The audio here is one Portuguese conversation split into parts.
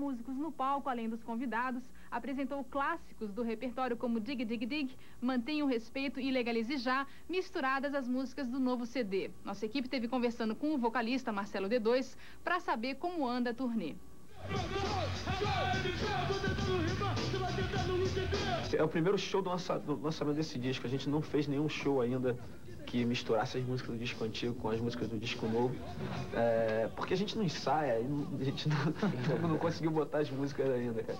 músicos no palco, além dos convidados, apresentou clássicos do repertório como Dig Dig Dig, Mantenha o Respeito e Legalize Já, misturadas às músicas do novo CD. Nossa equipe teve conversando com o vocalista Marcelo D2 para saber como anda a turnê. É o primeiro show do, lança, do lançamento desse disco. A gente não fez nenhum show ainda que misturasse as músicas do disco antigo com as músicas do disco novo. É, porque a gente não ensaia, a gente não, não conseguiu botar as músicas ainda, cara.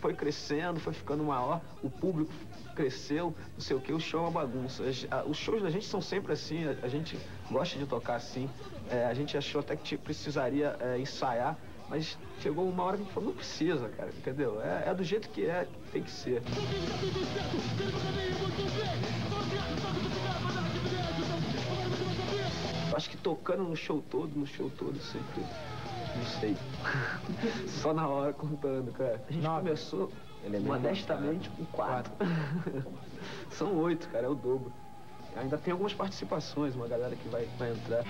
Foi crescendo, foi ficando maior, o público cresceu, não sei o que, o show é uma bagunça. Os shows da gente são sempre assim, a, gente gosta de tocar assim. É, a gente achou até que precisaria é, ensaiar, mas chegou uma hora que a gente falou, não precisa, cara, entendeu? É, é do jeito que é, tem que ser. Acho que tocando no show todo, no show todo, sempre. Não sei. Só na hora contando, cara. A gente Nove. começou é modestamente com quatro. quatro. São oito, cara, é o dobro. Ainda tem algumas participações, uma galera que vai, vai entrar.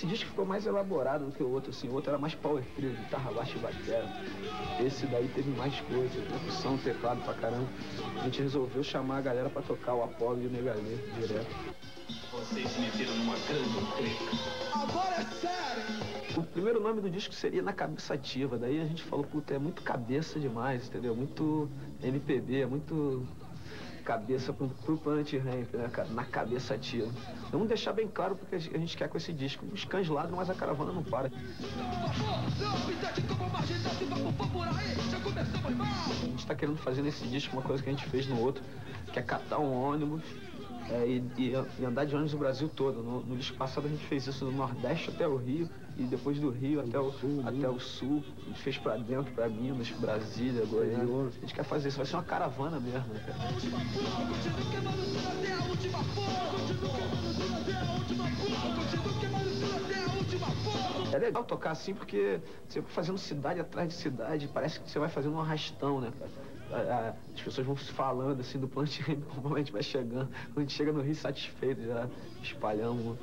Esse disco ficou mais elaborado do que o outro, assim. O outro era mais power trio, guitarra baixa e bateria. Esse daí teve mais coisas, percussão, teclado pra caramba. A gente resolveu chamar a galera pra tocar o Apollo e o Megalê direto. Vocês se meteram numa grande treta. Agora é sério! O primeiro nome do disco seria Na Cabeça Ativa. Daí a gente falou, puta, é muito cabeça demais, entendeu? Muito MPB, é muito cabeça pro Planet Ramp, né, cara? Na cabeça ativa. Vamos deixar bem claro porque a gente quer com esse disco. Os cães ladram, mas a caravana não para. A gente tá querendo fazer nesse disco uma coisa que a gente fez no outro, que é catar um ônibus é, e, e, andar de ônibus no Brasil todo. No, no, disco passado a gente fez isso do Nordeste até o Rio e depois do Rio até o, sul, até o Sul. A gente fez pra dentro, pra Minas, Brasília, Goiânia. A gente quer fazer isso, vai ser uma caravana mesmo, né, cara? É legal tocar assim porque você vai fazendo cidade atrás de cidade, parece que você vai fazendo um arrastão, né, cara? As pessoas vão se falando assim do Plant normalmente vai chegando. A gente chega no Rio satisfeito, já espalhamos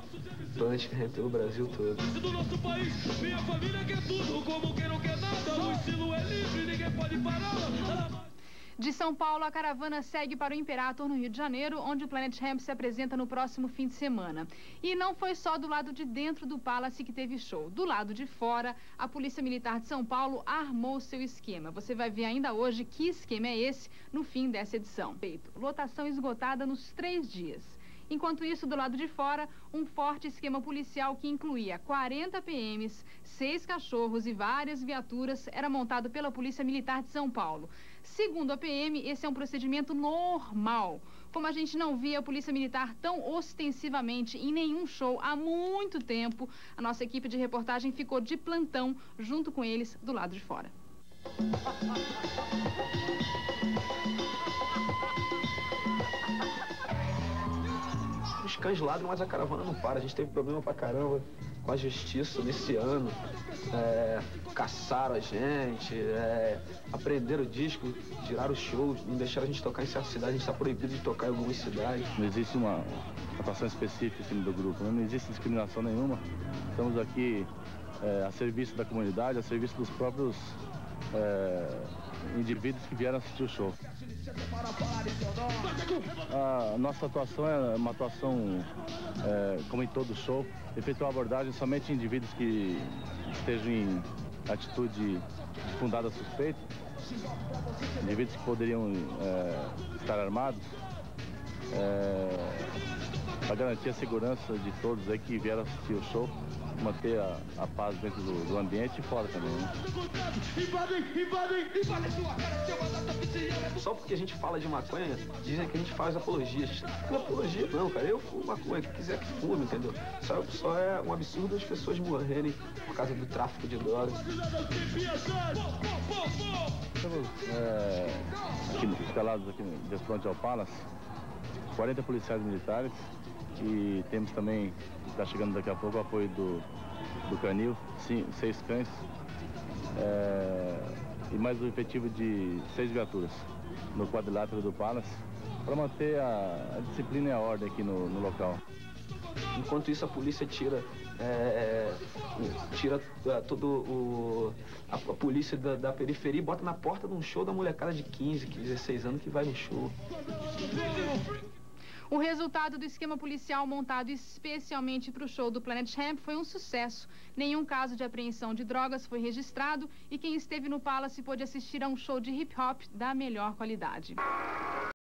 Plant pelo Brasil todo. Do nosso país, minha família quer tudo, como não quer nada, o é livre, ninguém pode. De São Paulo, a caravana segue para o Imperator, no Rio de Janeiro, onde o Planet Ramp se apresenta no próximo fim de semana. E não foi só do lado de dentro do Palace que teve show. Do lado de fora, a Polícia Militar de São Paulo armou seu esquema. Você vai ver ainda hoje que esquema é esse no fim dessa edição. Lotação esgotada nos três dias. Enquanto isso, do lado de fora, um forte esquema policial que incluía 40 PMs, seis cachorros e várias viaturas era montado pela Polícia Militar de São Paulo. Segundo a PM, esse é um procedimento normal. Como a gente não via a Polícia Militar tão ostensivamente em nenhum show há muito tempo, a nossa equipe de reportagem ficou de plantão junto com eles do lado de fora. Os cães ladram, mas a caravana não para. A gente teve problema pra caramba com a justiça nesse ano. É, caçaram a gente, é, aprenderam o disco, tiraram os shows, não deixaram a gente tocar em certas cidades, a gente está proibido de tocar em algumas cidades. Não existe uma atuação específica cima do grupo, né? não existe discriminação nenhuma. Estamos aqui é, a serviço da comunidade, a serviço dos próprios é, indivíduos que vieram assistir o show. A nossa atuação é uma atuação, é, como em todo show, efetuar abordagem somente em indivíduos que estejam em atitude de fundada suspeita, indivíduos que poderiam é, estar armados, é, para garantir a segurança de todos aí que vieram assistir o show manter a, a paz dentro do, do, ambiente e fora também. Né? Só porque a gente fala de maconha, dizem que a gente faz apologia. A gente não faz apologia, não, cara. Eu fumo maconha, quem quiser que fume, entendeu? Só, só é um absurdo as pessoas morrerem por causa do tráfico de drogas. Estamos é, aqui, escalados aqui de frente ao Palace, 40 policiais militares e temos também, está chegando daqui a pouco, o apoio do, do Canil, seis cães. É, e mais o efetivo de seis viaturas no quadrilátero do Palace para manter a, a, disciplina e a ordem aqui no, no local. Enquanto isso, a polícia tira, é, é tira é, todo o, a, a polícia da, da, periferia e bota na porta de um show da molecada de 15, 16 anos que vai no show. O resultado do esquema policial montado especialmente para o show do Planet Hemp foi um sucesso. Nenhum caso de apreensão de drogas foi registrado e quem esteve no Palace pôde assistir a um show de hip hop da melhor qualidade.